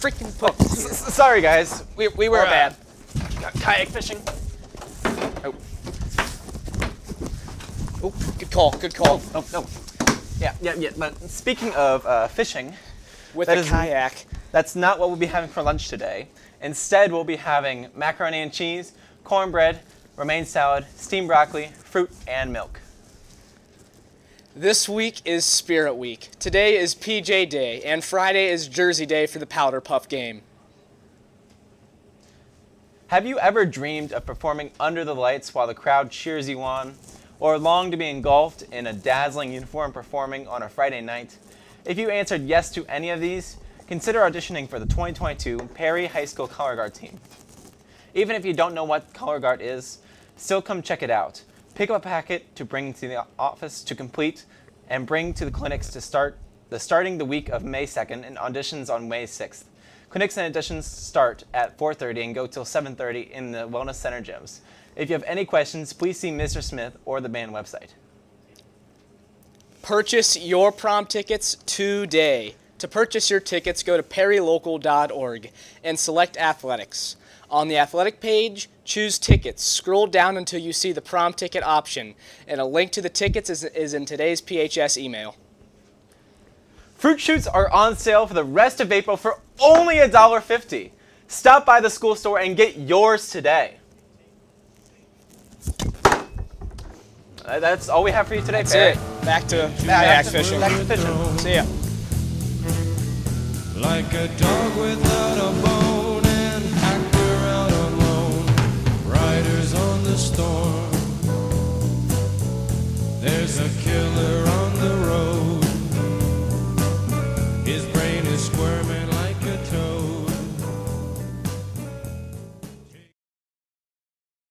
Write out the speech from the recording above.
put. Oh, sorry, guys. We, we were We're bad. Kayak fishing. Oh. Oh, good call. Good call. Oh no. Yeah, yeah, yeah. But speaking of uh, fishing, With a is- kayak. that's not what we'll be having for lunch today. Instead, we'll be having macaroni and cheese, cornbread, romaine salad, steamed broccoli, fruit, and milk. This week is Spirit Week. Today is PJ Day, and Friday is Jersey Day for the Powder Puff game. Have you ever dreamed of performing under the lights while the crowd cheers you on? Or longed to be engulfed in a dazzling uniform performing on a Friday night? If you answered yes to any of these, consider auditioning for the 2022 Perry High School Color Guard team. Even if you don't know what Color Guard is, still come check it out. Pick up a packet to bring to the office to complete and bring to the clinics to start the starting the week of May 2nd and auditions on May 6th. Clinics and auditions start at 4:30 and go till 7:30 in the Wellness Center gyms. If you have any questions, please see Mr. Smith or the band website. Purchase your prom tickets today. To purchase your tickets, go to perrylocal.org and select athletics. On the athletic page, choose tickets. Scroll down until you see the prom ticket option, and a link to the tickets is, is in today's PHS email. Fruit shoots are on sale for the rest of April for only $1.50. Stop by the school store and get yours today. Uh, That's all we have for you today, That's Perry. it. Back to Back kayak to- fishing. Back to fishing. See ya. Like a dog without a bone There's a